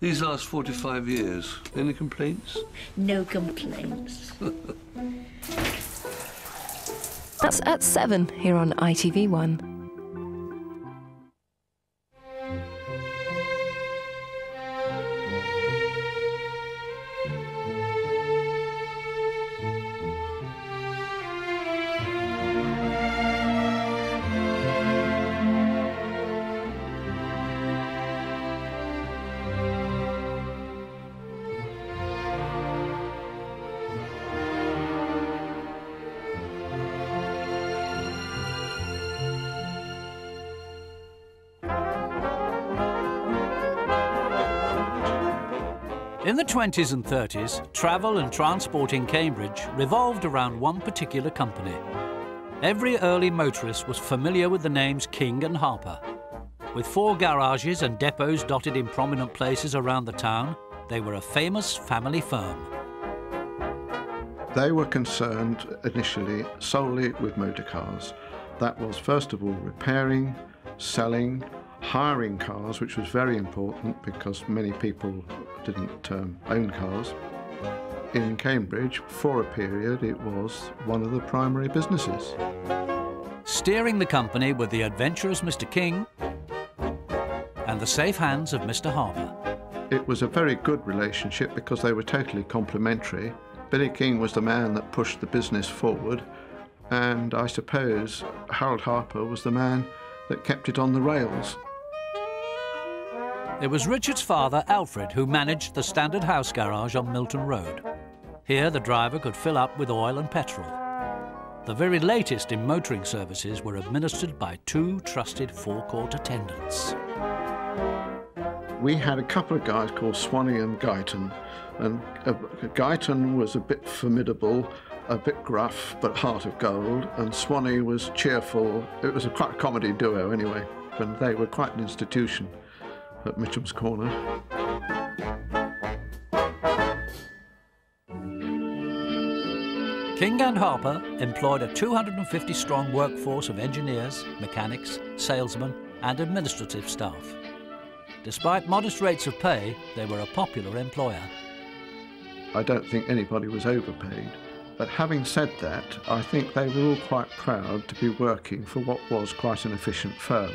These last 45 years, any complaints? No complaints. That's at 7 here on ITV1. In the 20s and 30s, travel and transport in Cambridge revolved around one particular company. Every early motorist was familiar with the names King and Harper. With four garages and depots dotted in prominent places around the town, they were a famous family firm. They were concerned initially solely with motor cars. That was, first of all, repairing, selling, hiring cars, which was very important because many people didn't um, own cars. In Cambridge, for a period, it was one of the primary businesses. Steering the company were the adventurous Mr. King and the safe hands of Mr. Harper. It was a very good relationship because they were totally complementary. Billy King was the man that pushed the business forward, and I suppose Harold Harper was the man that kept it on the rails. It was Richard's father, Alfred, who managed the Standard House garage on Milton Road. Here, the driver could fill up with oil and petrol. The very latest in motoring services were administered by two trusted forecourt attendants. We had a couple of guys called Swanee and Guyton, and uh, Guyton was a bit formidable, a bit gruff, but heart of gold, and Swanee was cheerful. It was a quite comedy duo anyway, and they were quite an institution at Mitcham's Corner. King and Harper employed a 250-strong workforce of engineers, mechanics, salesmen and administrative staff. Despite modest rates of pay, they were a popular employer. I don't think anybody was overpaid. But having said that, I think they were all quite proud to be working for what was quite an efficient firm.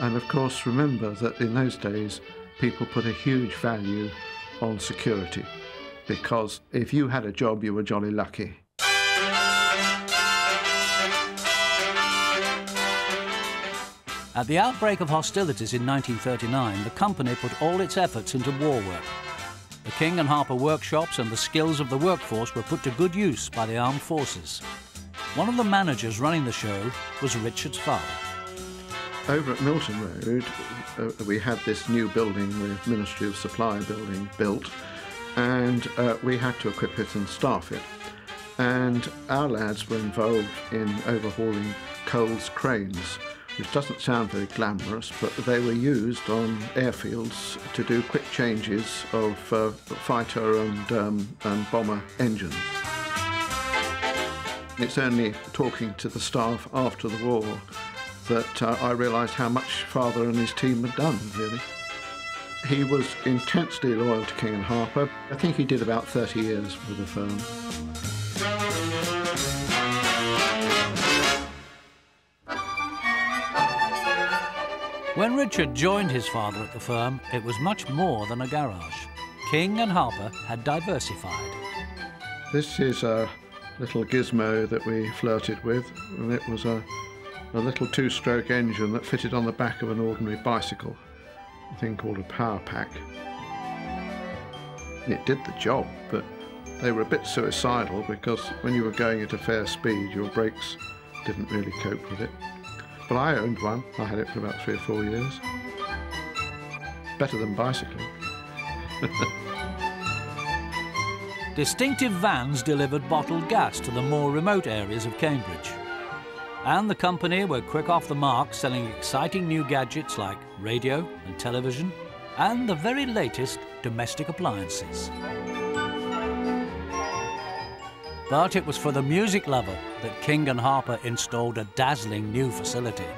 And of course, remember that in those days, people put a huge value on security because if you had a job, you were jolly lucky. At the outbreak of hostilities in 1939, the company put all its efforts into war work. The King and Harper workshops and the skills of the workforce were put to good use by the armed forces. One of the managers running the show was Richard's father. Over at Milton Road, uh, we had this new building, the Ministry of Supply building, built, and uh, we had to equip it and staff it. And our lads were involved in overhauling Coles cranes, which doesn't sound very glamorous, but they were used on airfields to do quick changes of uh, fighter and, um, and bomber engines. It's only talking to the staff after the war that uh, I realised how much Father and his team had done, really. He was intensely loyal to King and Harper. I think he did about 30 years with the firm. When Richard joined his father at the firm, it was much more than a garage. King and Harper had diversified. This is a little gizmo that we flirted with, and it was a a little two-stroke engine that fitted on the back of an ordinary bicycle, a thing called a power pack. It did the job, but they were a bit suicidal because when you were going at a fair speed, your brakes didn't really cope with it. But I owned one. I had it for about three or four years. Better than bicycling. Distinctive vans delivered bottled gas to the more remote areas of Cambridge. And the company were quick off the mark selling exciting new gadgets like radio and television and the very latest domestic appliances. But it was for the music lover that King and Harper installed a dazzling new facility.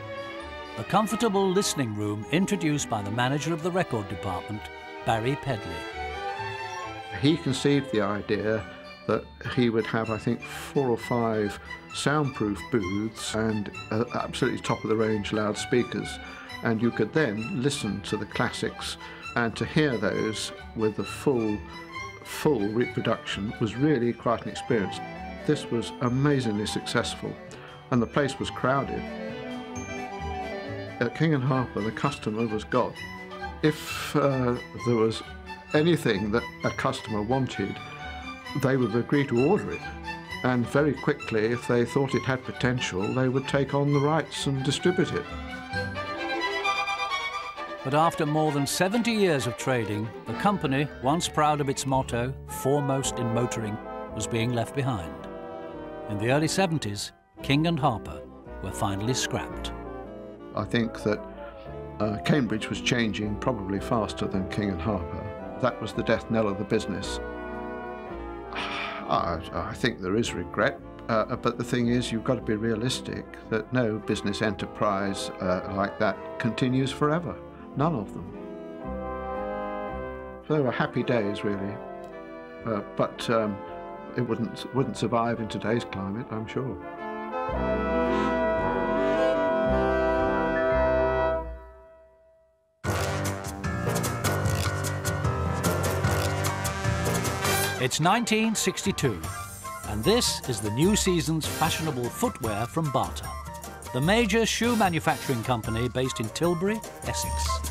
The comfortable listening room introduced by the manager of the record department Barry Pedley. He conceived the idea that he would have, I think, four or five soundproof booths and uh, absolutely top of the range loudspeakers. And you could then listen to the classics and to hear those with the full, full reproduction was really quite an experience. This was amazingly successful and the place was crowded. At King and Harper, the customer was God. If uh, there was anything that a customer wanted, they would agree to order it. And very quickly, if they thought it had potential, they would take on the rights and distribute it. But after more than 70 years of trading, the company, once proud of its motto, foremost in motoring, was being left behind. In the early 70s, King and Harper were finally scrapped. I think that uh, Cambridge was changing probably faster than King and Harper. That was the death knell of the business. I, I think there is regret, uh, but the thing is, you've got to be realistic that no business enterprise uh, like that continues forever. None of them. So they were happy days, really. Uh, but um, it wouldn't, wouldn't survive in today's climate, I'm sure. It's 1962, and this is the new season's fashionable footwear from Bata, the major shoe manufacturing company based in Tilbury, Essex.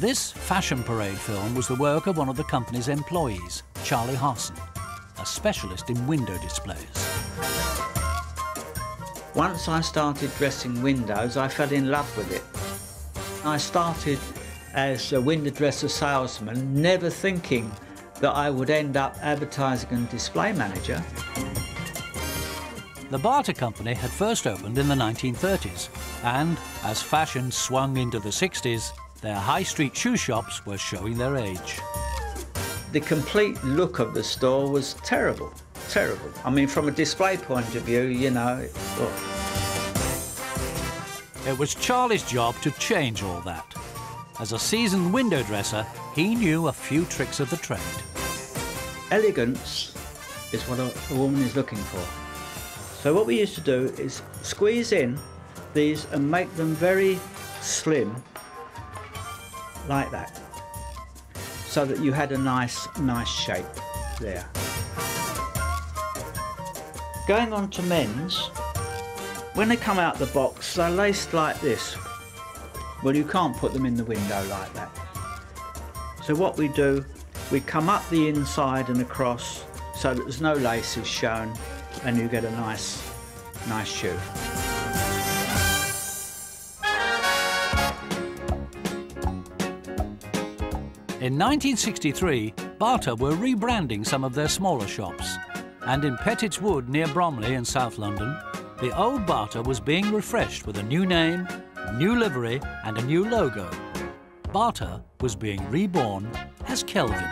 This fashion parade film was the work of one of the company's employees, Charlie Harson, a specialist in window displays. Once I started dressing windows, I fell in love with it. I started as a window dresser salesman, never thinking that I would end up advertising and display manager. The Bata Company had first opened in the 1930s, and as fashion swung into the 60s, their high street shoe shops were showing their age. The complete look of the store was terrible, terrible. I mean, from a display point of view, you know, it, oh. It was Charlie's job to change all that. As a seasoned window dresser, he knew a few tricks of the trade. Elegance is what a, woman is looking for. So what we used to do is squeeze in these and make them very slim, like that, so that you had a nice, nice shape there. Going on to men's, when they come out the box, they're laced like this well, you can't put them in the window like that. So what we do, we come up the inside and across so that there's no laces shown and you get a nice, nice shoe. In 1963, Bata were rebranding some of their smaller shops. And in Petts Wood near Bromley in South London, the old Bata was being refreshed with a new name new livery and a new logo. Bata was being reborn as Kelvin.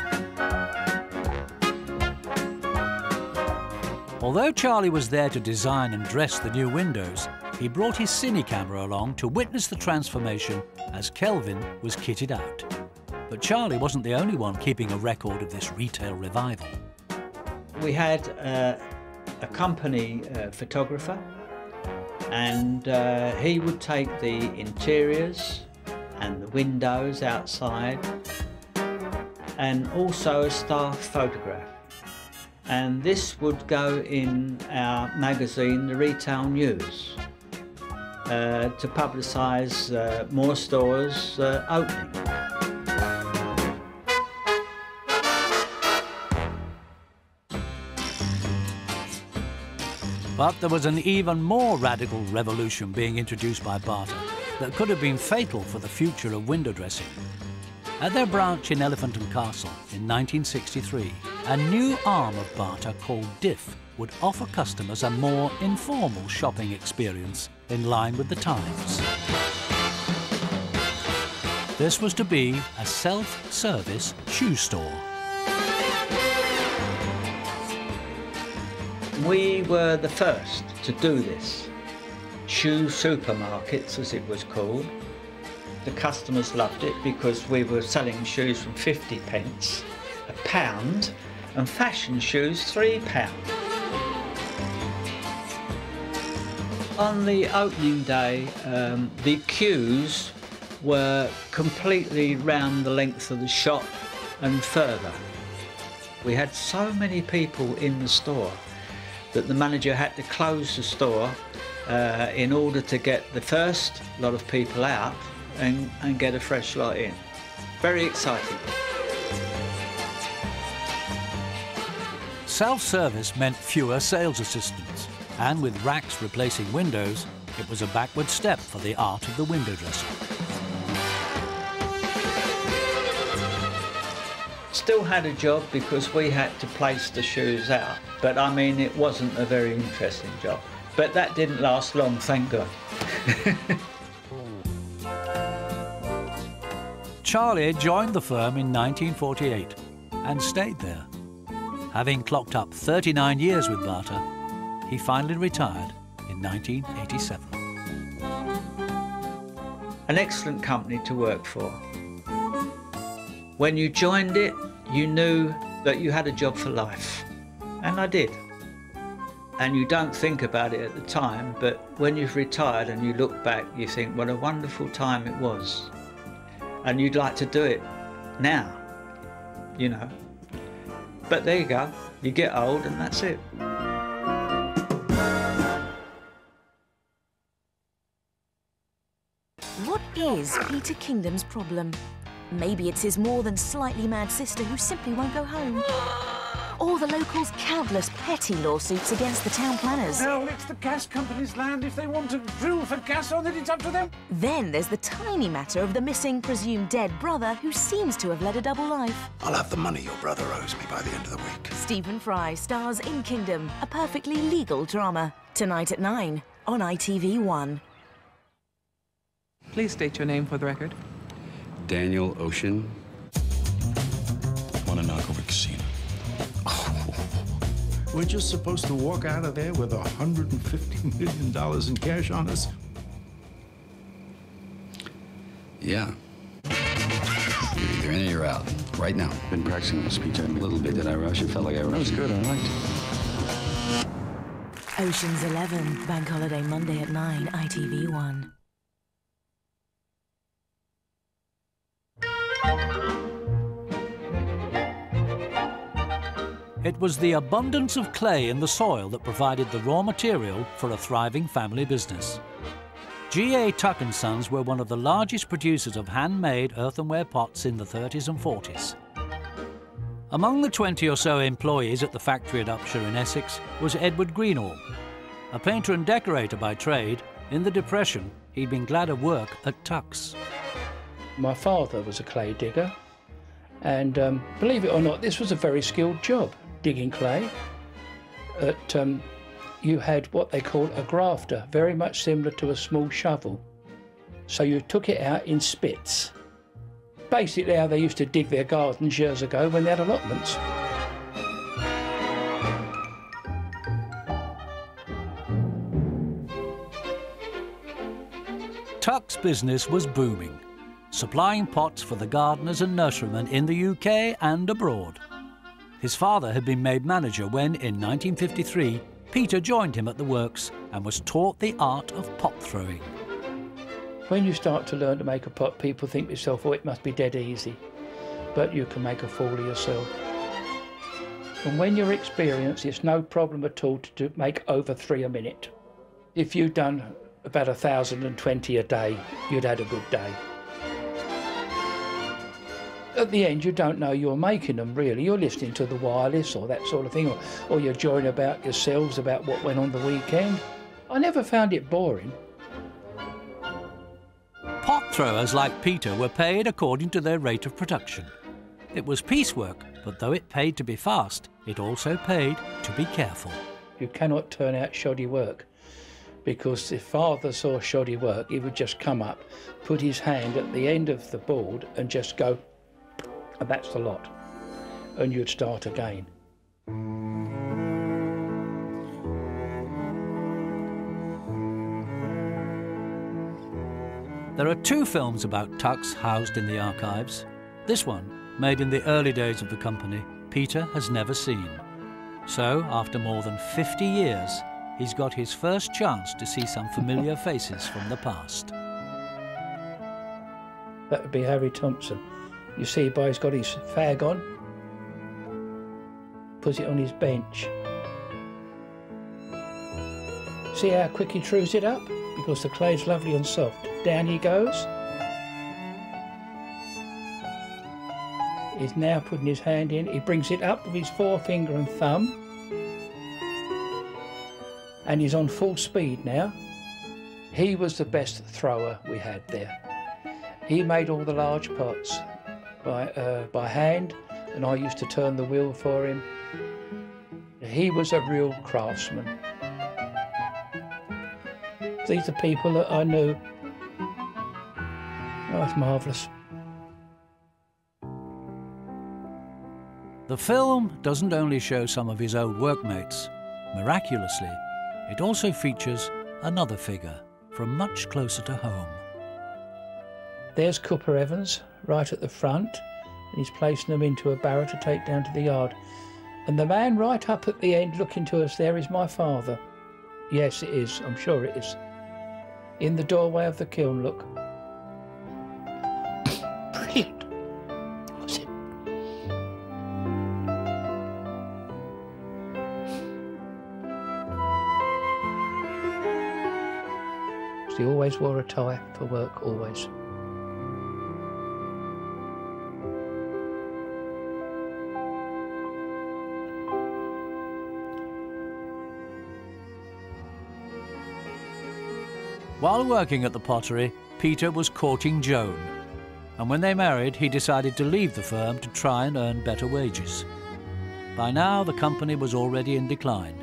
Although Charlie was there to design and dress the new windows, he brought his cine camera along to witness the transformation as Kelvin was kitted out. But Charlie wasn't the only one keeping a record of this retail revival. We had uh, a company uh, photographer and uh, he would take the interiors and the windows outside and also a staff photograph and this would go in our magazine the retail news uh, to publicise uh, more stores uh, opening. But there was an even more radical revolution being introduced by Bata that could have been fatal for the future of window dressing. At their branch in Elephant and Castle in 1963, a new arm of Bata called Diff would offer customers a more informal shopping experience in line with the times. This was to be a self-service shoe store. We were the first to do this. Shoe supermarkets, as it was called. The customers loved it because we were selling shoes from 50 pence a pound and fashion shoes three pound. On the opening day, um, the queues were completely round the length of the shop and further. We had so many people in the store that the manager had to close the store uh, in order to get the first lot of people out and, and get a fresh lot in. Very exciting. Self-service meant fewer sales assistants, and with racks replacing windows, it was a backward step for the art of the window dresser. Still had a job because we had to place the shoes out, but I mean, it wasn't a very interesting job. But that didn't last long, thank God. Charlie joined the firm in 1948 and stayed there. Having clocked up 39 years with Bata, he finally retired in 1987. An excellent company to work for. When you joined it, you knew that you had a job for life. And I did. And you don't think about it at the time, but when you've retired and you look back, you think, what a wonderful time it was. And you'd like to do it now, you know. But there you go, you get old and that's it. What is Peter Kingdom's problem? Maybe it's his more than slightly mad sister who simply won't go home. Or the locals' countless petty lawsuits against the town planners. Well, it's the gas company's land. If they want to drill for gas on it, it's up to them. Then there's the tiny matter of the missing, presumed dead brother who seems to have led a double life. I'll have the money your brother owes me by the end of the week. Stephen Fry stars in Kingdom, a perfectly legal drama. Tonight at 9 on ITV1. Please state your name for the record. Daniel Ocean. Want to knock over casino? Oh. We're just supposed to walk out of there with $150 million in cash on us. Yeah. You're either in or you're out. Right now. Been practicing my speech a little bit. Did I rush? It felt like I rushed. That was good. I liked it. Ocean's 11, Bank Holiday Monday at 9, ITV1. It was the abundance of clay in the soil that provided the raw material for a thriving family business. G.A. Tuck & Sons were one of the largest producers of handmade earthenware pots in the 30s and 40s. Among the 20 or so employees at the factory at Upshire in Essex was Edward Greenall. A painter and decorator by trade, in the Depression, he'd been glad of work at Tuck's. My father was a clay digger, and um, believe it or not, this was a very skilled job digging clay. At, um, you had what they called a grafter, very much similar to a small shovel. So you took it out in spits. Basically, how they used to dig their gardens years ago when they had allotments. Tuck's business was booming, supplying pots for the gardeners and nurserymen in the UK and abroad. His father had been made manager when, in 1953, Peter joined him at the works and was taught the art of pot throwing. When you start to learn to make a pot, people think to yourself, oh, it must be dead easy. But you can make a fool of yourself. And when you're experienced, it's no problem at all to make over three a minute. If you'd done about a thousand and twenty a day, you'd had a good day. At the end, you don't know you're making them really. You're listening to the wireless or that sort of thing, or, or you're joining about yourselves about what went on the weekend. I never found it boring. Pot throwers like Peter were paid according to their rate of production. It was piecework, but though it paid to be fast, it also paid to be careful. You cannot turn out shoddy work because if father saw shoddy work, he would just come up, put his hand at the end of the board and just go, and that's the lot. And you'd start again. There are two films about Tuck's housed in the archives. This one, made in the early days of the company, Peter has never seen. So, after more than 50 years, he's got his first chance to see some familiar faces from the past. That would be Harry Thompson. You see, boy, he's got his fag on, puts it on his bench. See how quick he trews it up? Because the clay's lovely and soft. Down he goes. He's now putting his hand in. He brings it up with his forefinger and thumb. And he's on full speed now. He was the best thrower we had there. He made all the large pots by, uh, by hand, and I used to turn the wheel for him. He was a real craftsman. These are people that I knew. It's marvellous. The film doesn't only show some of his old workmates. Miraculously, it also features another figure from much closer to home. There's Cooper Evans right at the front, and he's placing them into a barrow to take down to the yard. And the man right up at the end looking to us there is my father. Yes, it is. I'm sure it is. In the doorway of the kiln, look. Brilliant. What's it? He always wore a tie for work, always. While working at the pottery, Peter was courting Joan. And when they married, he decided to leave the firm to try and earn better wages. By now, the company was already in decline.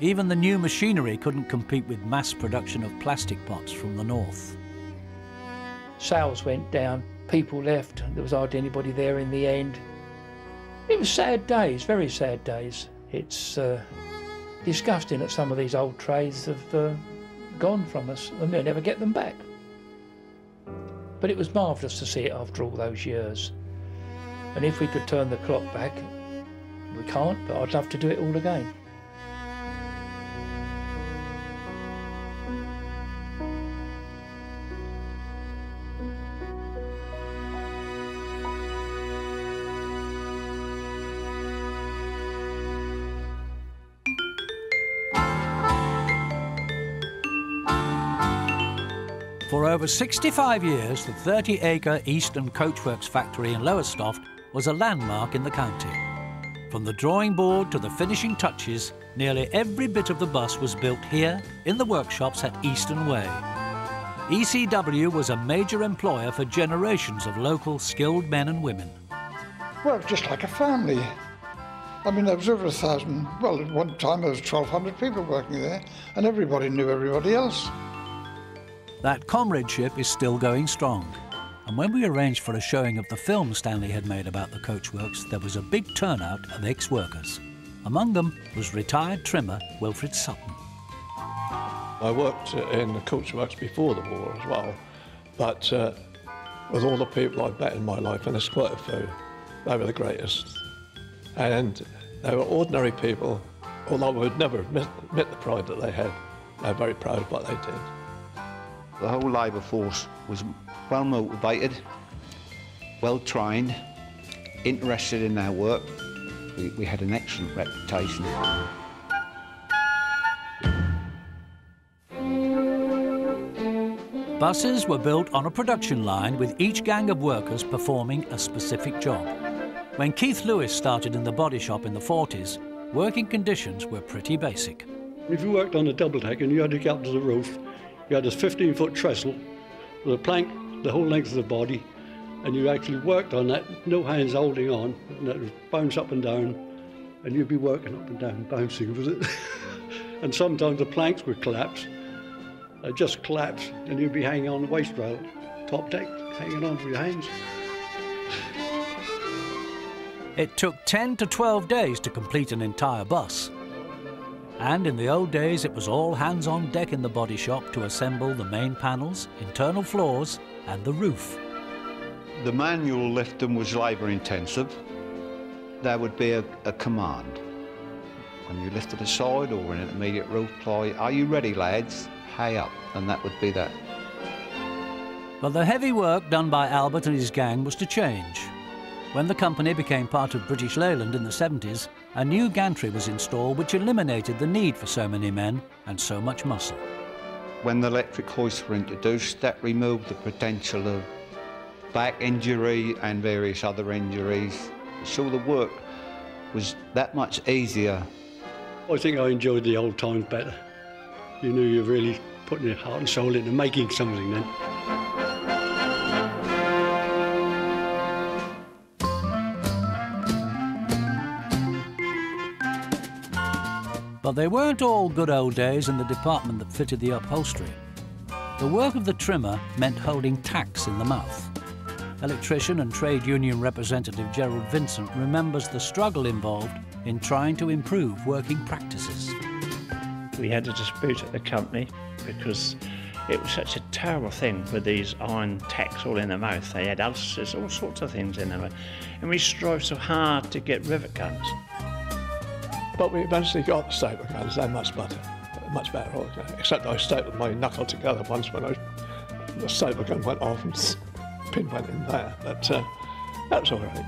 Even the new machinery couldn't compete with mass production of plastic pots from the north. Sales went down, people left, there was hardly anybody there in the end. It was sad days, very sad days. It's uh, disgusting that some of these old trades have uh, gone from us and we'll never get them back. But it was marvellous to see it after all those years. And if we could turn the clock back, we can't, but I'd love to do it all again. For over 65 years, the 30 acre Eastern Coachworks factory in Lowestoft was a landmark in the county. From the drawing board to the finishing touches, nearly every bit of the bus was built here in the workshops at Eastern Way. ECW was a major employer for generations of local skilled men and women. Well, just like a family. I mean, there was over a thousand, well, at one time there was 1,200 people working there, and everybody knew everybody else. That comradeship is still going strong. And when we arranged for a showing of the film Stanley had made about the coachworks, there was a big turnout of ex-workers. Among them was retired trimmer Wilfred Sutton. I worked uh, in the coachworks before the war as well, but uh, with all the people I've met in my life, and there's quite a few, they were the greatest. And they were ordinary people, although I would never admit, admit the pride that they had. They're very proud of what they did. The whole labour force was well motivated, well trained, interested in their work. We, we had an excellent reputation. Buses were built on a production line with each gang of workers performing a specific job. When Keith Lewis started in the body shop in the 40s, working conditions were pretty basic. If you worked on a double deck and you had to get up to the roof, you had a 15 foot trestle with a plank the whole length of the body, and you actually worked on that, no hands holding on, and that would bounce up and down, and you'd be working up and down, bouncing with it. and sometimes the planks would collapse, they'd just collapse, and you'd be hanging on the waist rail, top deck, hanging on with your hands. It took 10 to 12 days to complete an entire bus. And in the old days, it was all hands on deck in the body shop to assemble the main panels, internal floors, and the roof. The manual lifting was labour intensive. There would be a, a command. When you lifted a side or an intermediate roof ply, are you ready, lads? Hay up, and that would be that. But the heavy work done by Albert and his gang was to change. When the company became part of British Leyland in the 70s, a new gantry was installed which eliminated the need for so many men and so much muscle. When the electric hoists were introduced, that removed the potential of back injury and various other injuries. So the work was that much easier. I think I enjoyed the old times better. You knew you were really putting your heart and soul into making something then. But they weren't all good old days in the department that fitted the upholstery. The work of the trimmer meant holding tacks in the mouth. Electrician and trade union representative Gerald Vincent remembers the struggle involved in trying to improve working practices. We had a dispute at the company because it was such a terrible thing with these iron tacks all in the mouth. They had ulcers, all sorts of things in them. And we strove so hard to get rivet guns. But we eventually got the staple guns. They're much better, much better. Except I stapled my knuckle together once when I, the staple gun went off and pin went in there. But uh, that was all right.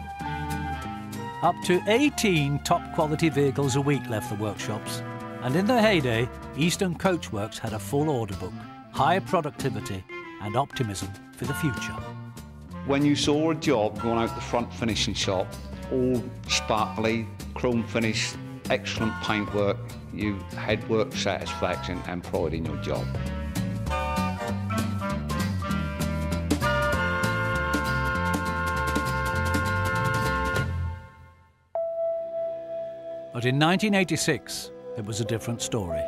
Up to 18 top quality vehicles a week left the workshops. And in their heyday, Eastern Coachworks had a full order book, high productivity, and optimism for the future. When you saw a job going out the front finishing shop, all sparkly, chrome finished, excellent paintwork, you had work satisfaction and pride in your job. But in 1986, it was a different story.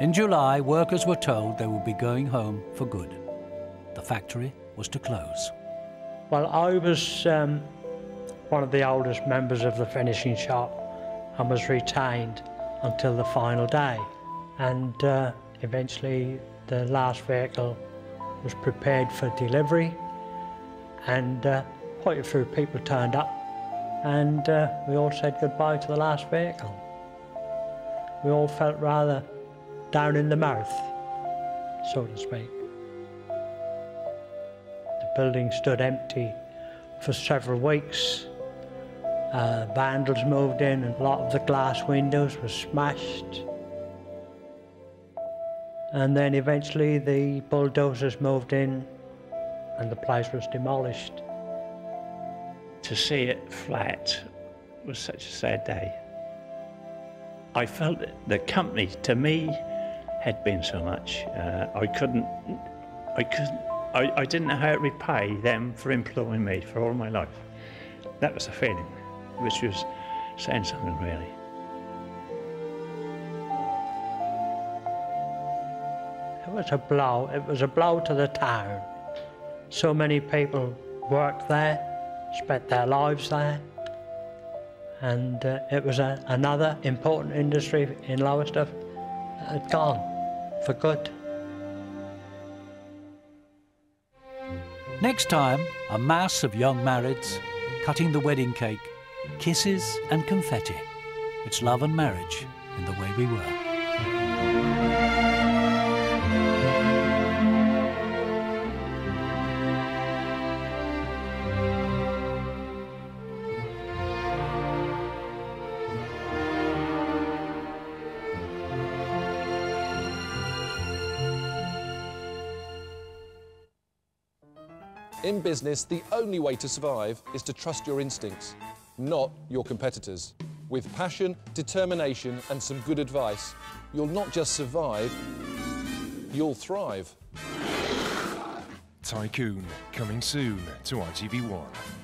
In July, workers were told they would be going home for good. The factory was to close. Well, I was um, one of the oldest members of the finishing shop and was retained until the final day. And uh, eventually, the last vehicle was prepared for delivery, and uh, quite a few people turned up, and uh, we all said goodbye to the last vehicle. We all felt rather down in the mouth, so to speak. The building stood empty for several weeks. Uh, vandals moved in and a lot of the glass windows were smashed. And then eventually the bulldozers moved in and the place was demolished. To see it flat was such a sad day. I felt that the company, to me, had been so much. Uh, I couldn't, I couldn't, I, I didn't know how to repay them for employing me for all my life. That was the feeling, which was saying something really. It was a blow. It was a blow to the town. So many people worked there, spent their lives there, and uh, it was a, another important industry in Lowestoft that had gone for good. Next time, a mass of young marrieds, cutting the wedding cake, kisses and confetti. It's love and marriage in the way we were. In business, the only way to survive is to trust your instincts, not your competitors. With passion, determination, and some good advice, you'll not just survive, you'll thrive. Tycoon, coming soon to ITV1.